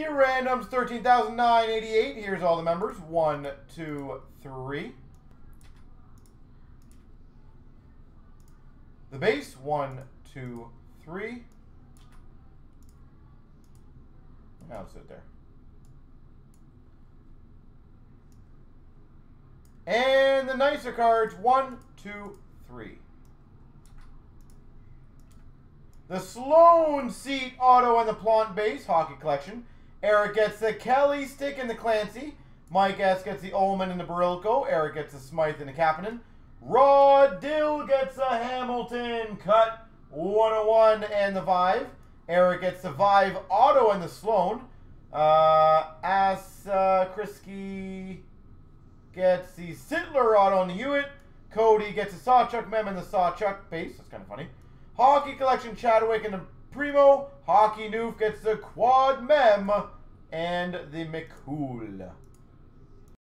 Here randoms 13,988. Here's all the members. One, two, three. The base, one, two, three. Now sit there. And the nicer cards, one, two, three. The Sloan seat auto and the Plant base hockey collection. Eric gets the Kelly stick and the Clancy. Mike S gets the Ullman and the Barilko. Eric gets the Smythe and the Kapanen. Rod Dill gets a Hamilton cut 101 and the Vive. Eric gets the Vive auto and the Sloan. Uh, As uh, Krisky gets the Sittler auto on the Hewitt. Cody gets the Sawchuk Mem and the Sawchuk base. That's kind of funny. Hockey Collection Chadwick and the Primeau. Hockey Noof gets the Quad Mem and the McCool.